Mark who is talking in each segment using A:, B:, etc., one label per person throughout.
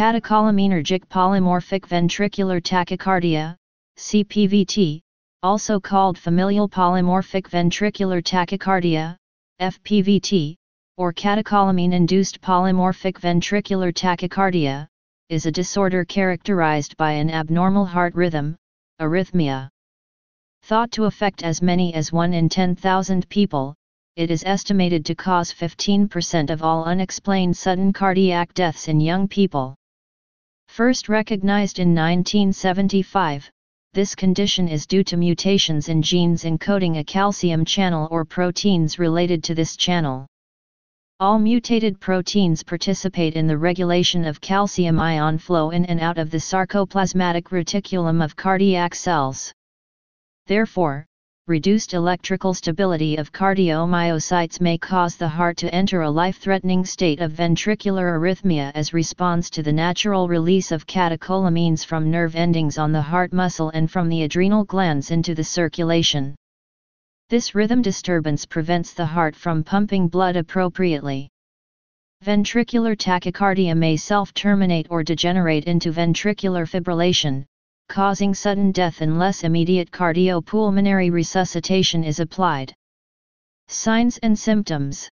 A: Catecholaminergic polymorphic ventricular tachycardia, CPVT, also called familial polymorphic ventricular tachycardia, FPVT, or catecholamine-induced polymorphic ventricular tachycardia, is a disorder characterized by an abnormal heart rhythm, arrhythmia. Thought to affect as many as 1 in 10,000 people, it is estimated to cause 15% of all unexplained sudden cardiac deaths in young people. First recognized in 1975, this condition is due to mutations in genes encoding a calcium channel or proteins related to this channel. All mutated proteins participate in the regulation of calcium ion flow in and out of the sarcoplasmatic reticulum of cardiac cells. Therefore, reduced electrical stability of cardiomyocytes may cause the heart to enter a life-threatening state of ventricular arrhythmia as response to the natural release of catecholamines from nerve endings on the heart muscle and from the adrenal glands into the circulation. This rhythm disturbance prevents the heart from pumping blood appropriately. Ventricular tachycardia may self-terminate or degenerate into ventricular fibrillation, causing sudden death unless immediate cardiopulmonary resuscitation is applied. Signs and symptoms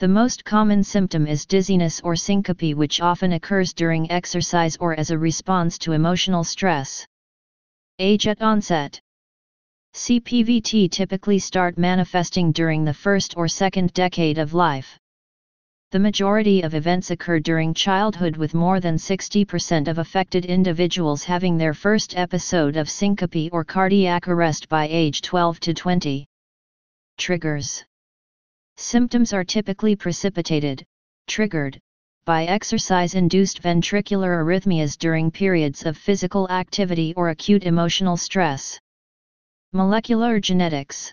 A: The most common symptom is dizziness or syncope which often occurs during exercise or as a response to emotional stress. Age at onset CPVT typically start manifesting during the first or second decade of life. The majority of events occur during childhood with more than 60% of affected individuals having their first episode of syncope or cardiac arrest by age 12 to 20. Triggers Symptoms are typically precipitated, triggered, by exercise-induced ventricular arrhythmias during periods of physical activity or acute emotional stress. Molecular genetics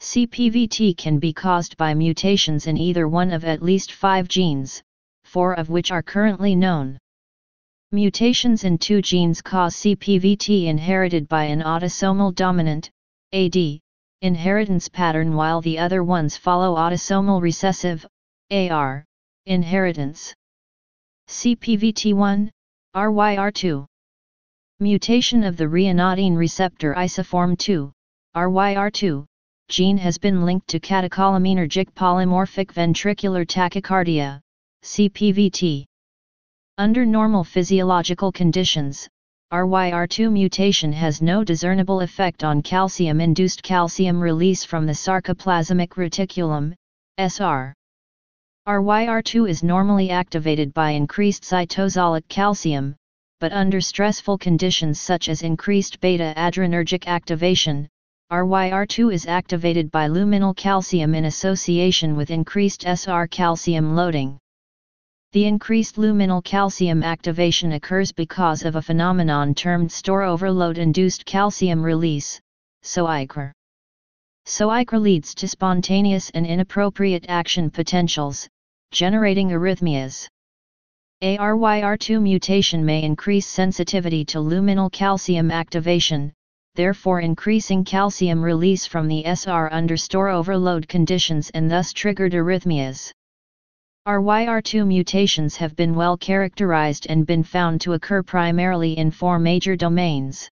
A: CPVT can be caused by mutations in either one of at least five genes, four of which are currently known. Mutations in two genes cause CPVT inherited by an autosomal dominant, AD, inheritance pattern while the other ones follow autosomal recessive, AR, inheritance. CPVT1, RYR2. Mutation of the ryanodine receptor isoform 2, RYR2, gene has been linked to catecholaminergic polymorphic ventricular tachycardia, CPVT. Under normal physiological conditions, RYR2 mutation has no discernible effect on calcium-induced calcium release from the sarcoplasmic reticulum, SR. RYR2 is normally activated by increased cytosolic calcium, but under stressful conditions such as increased beta-adrenergic activation, RYR2 is activated by luminal calcium in association with increased SR calcium loading. The increased luminal calcium activation occurs because of a phenomenon termed store overload-induced calcium release, SOICR. SOICR leads to spontaneous and inappropriate action potentials, generating arrhythmias. A RYR2 mutation may increase sensitivity to luminal calcium activation, therefore increasing calcium release from the SR under store overload conditions and thus triggered arrhythmias. RYR2 mutations have been well characterized and been found to occur primarily in four major domains.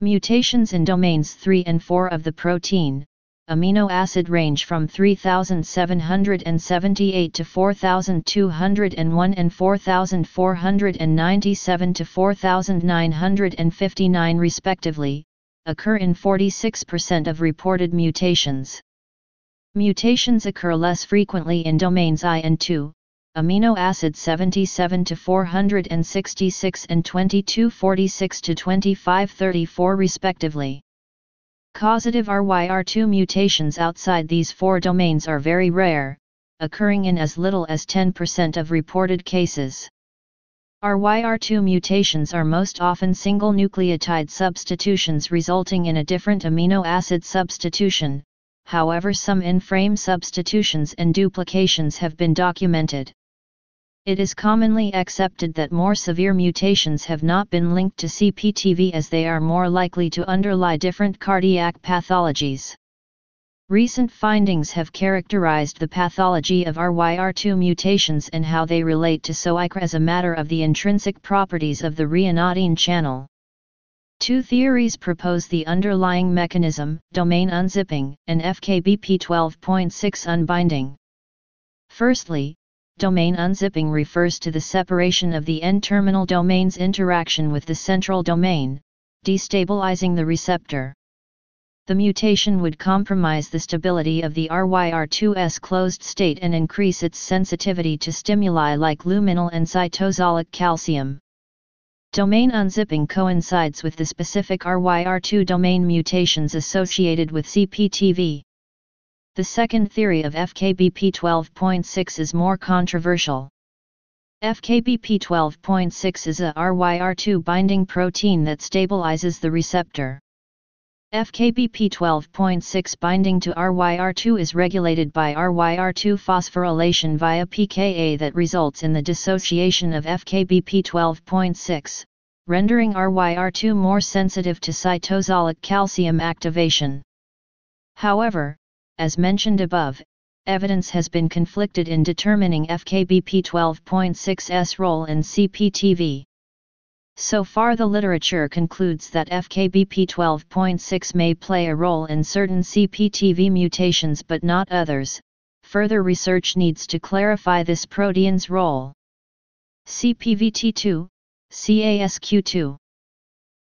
A: Mutations in domains 3 and 4 of the protein, amino acid range from 3778 to 4201 and 4497 to 4959 respectively, occur in 46% of reported mutations. Mutations occur less frequently in domains I and II, amino acid 77 to 466 and 2246 to 2534 respectively. Causative RYR2 mutations outside these four domains are very rare, occurring in as little as 10% of reported cases. RYR2 mutations are most often single nucleotide substitutions resulting in a different amino acid substitution, however some in-frame substitutions and duplications have been documented. It is commonly accepted that more severe mutations have not been linked to CPTV as they are more likely to underlie different cardiac pathologies. Recent findings have characterized the pathology of RYR2 mutations and how they relate to SOICR as a matter of the intrinsic properties of the ryanodine channel. Two theories propose the underlying mechanism, domain unzipping, and FKBP12.6 unbinding. Firstly, domain unzipping refers to the separation of the N-terminal domain's interaction with the central domain, destabilizing the receptor the mutation would compromise the stability of the RYR2's closed state and increase its sensitivity to stimuli like luminal and cytosolic calcium. Domain unzipping coincides with the specific RYR2 domain mutations associated with CPTV. The second theory of FKBP12.6 is more controversial. FKBP12.6 is a RYR2 binding protein that stabilizes the receptor. FKBP12.6 binding to RYR2 is regulated by RYR2 phosphorylation via PKA that results in the dissociation of FKBP12.6, rendering RYR2 more sensitive to cytosolic calcium activation. However, as mentioned above, evidence has been conflicted in determining FKBP12.6's role in CPTV. So far the literature concludes that FKBP12.6 may play a role in certain CPTV mutations but not others, further research needs to clarify this protein's role. CPVT2, CASQ2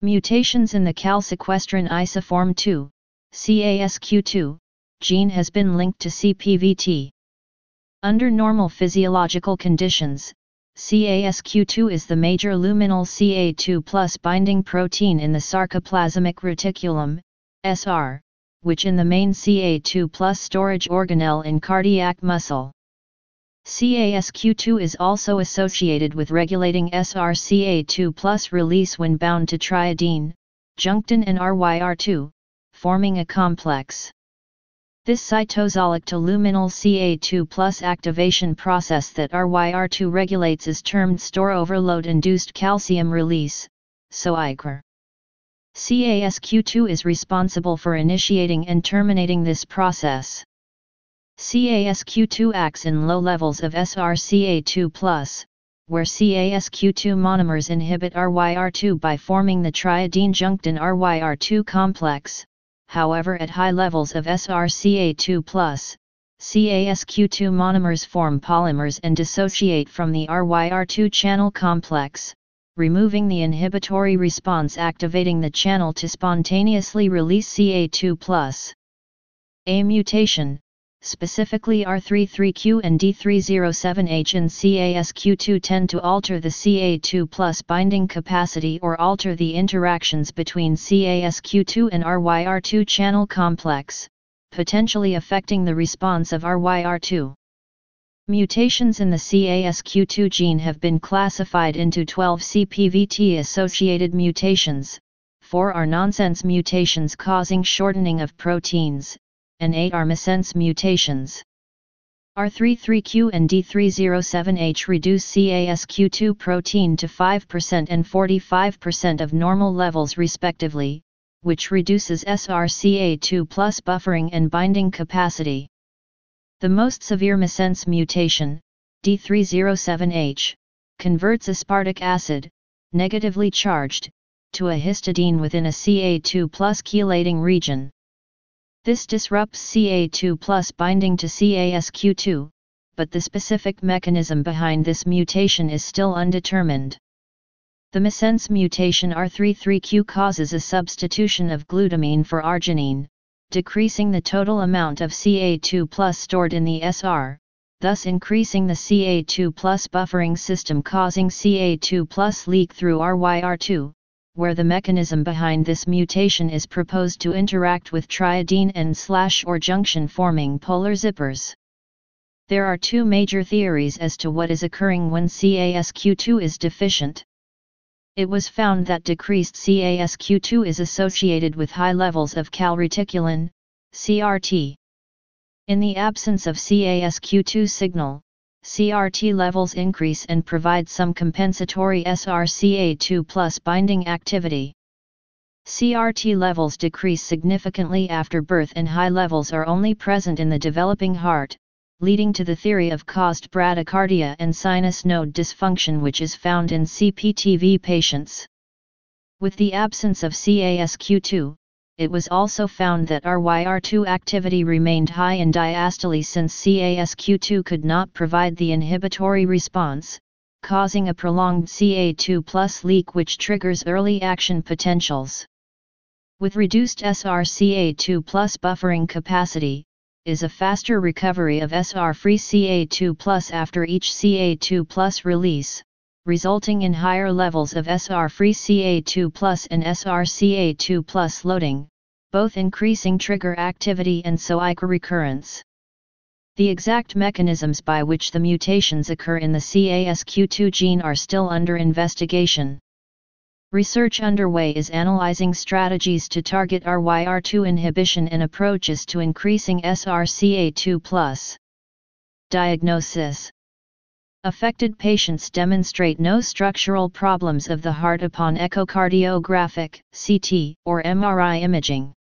A: Mutations in the calsequestrin isoform 2, CASQ2, gene has been linked to CPVT. Under normal physiological conditions, CASQ2 is the major luminal CA2 binding protein in the sarcoplasmic reticulum, SR, which in the main CA2 storage organelle in cardiac muscle. CASQ2 is also associated with regulating SRCA2 release when bound to triadin, junctin and RYR2, forming a complex. This cytosolic to luminal Ca2 activation process that RYR2 regulates is termed store overload induced calcium release, SOICR. CASQ2 is responsible for initiating and terminating this process. CASQ2 acts in low levels of SRCA2+, where CASQ2 monomers inhibit RYR2 by forming the triadin junctin RYR2 complex, however at high levels of SRCA2+, CASQ2 monomers form polymers and dissociate from the RYR2 channel complex, removing the inhibitory response activating the channel to spontaneously release CA2+. A mutation, specifically R33Q and D307H and CASQ2 tend to alter the CA2 plus binding capacity or alter the interactions between CASQ2 and RYR2 channel complex, potentially affecting the response of RYR2. Mutations in the CASQ2 gene have been classified into 12 CPVT-associated mutations, 4 are nonsense mutations causing shortening of proteins, and 8 are missense mutations. R33Q and D307H reduce CASQ2 protein to 5% and 45% of normal levels respectively, which reduces SRCA2 plus buffering and binding capacity. The most severe missense mutation, D307H, converts aspartic acid, negatively charged, to a histidine within a CA2 plus chelating region. This disrupts Ca2 plus binding to CASQ2, but the specific mechanism behind this mutation is still undetermined. The missense mutation R33Q causes a substitution of glutamine for arginine, decreasing the total amount of Ca2 plus stored in the SR, thus increasing the Ca2 plus buffering system causing Ca2 plus leak through RYR2, where the mechanism behind this mutation is proposed to interact with triadin and slash or junctin forming polar zippers. There are two major theories as to what is occurring when CASQ2 is deficient. It was found that decreased CASQ2 is associated with high levels of calreticulin, CRT. In the absence of CASQ2 signal, CRT levels increase and provide some compensatory SRCA2 binding activity. CRT levels decrease significantly after birth and high levels are only present in the developing heart, leading to the theory of caused bradycardia and sinus node dysfunction which is found in CPTV patients. With the absence of CASQ2, it was also found that RYR2 activity remained high in diastole since CASQ2 could not provide the inhibitory response, causing a prolonged CA2 plus leak which triggers early action potentials. With reduced SRCA2 plus buffering capacity, is a faster recovery of SR-free CA2 after each CA2 release, resulting in higher levels of SR-free CA2 and SRCA2 loading, both increasing trigger activity and SOIC recurrence. The exact mechanisms by which the mutations occur in the CASQ2 gene are still under investigation. Research underway is analyzing strategies to target RYR2 inhibition and approaches to increasing SRCA2+. Diagnosis Affected patients demonstrate no structural problems of the heart upon echocardiographic, CT, or MRI imaging.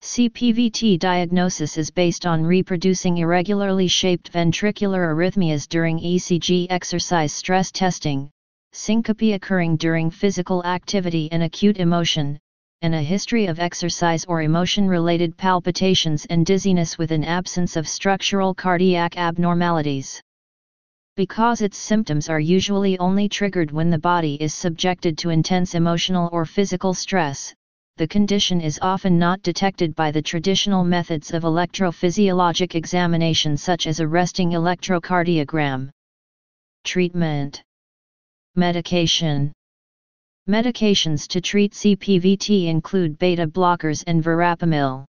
A: CPVT diagnosis is based on reproducing irregularly shaped ventricular arrhythmias during ECG exercise stress testing, syncope occurring during physical activity and acute emotion, and a history of exercise or emotion-related palpitations and dizziness with an absence of structural cardiac abnormalities. Because its symptoms are usually only triggered when the body is subjected to intense emotional or physical stress, the condition is often not detected by the traditional methods of electrophysiologic examination such as a resting electrocardiogram. Treatment Medication Medications to treat CPVT include beta blockers and verapamil.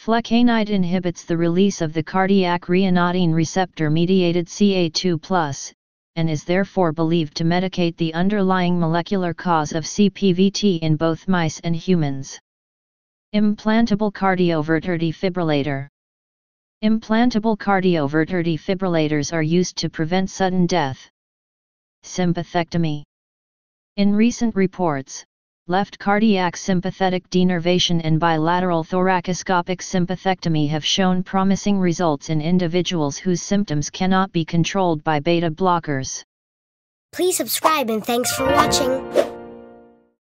A: Flecainide inhibits the release of the cardiac ryanodine receptor-mediated CA2+, and is therefore believed to medicate the underlying molecular cause of CPVT in both mice and humans. Implantable cardioverter defibrillator Implantable cardioverter defibrillators are used to prevent sudden death. Sympathectomy. In recent reports, left cardiac sympathetic denervation and bilateral thoracoscopic sympathectomy have shown promising results in individuals whose symptoms cannot be controlled by beta blockers.
B: Please subscribe and thanks for watching.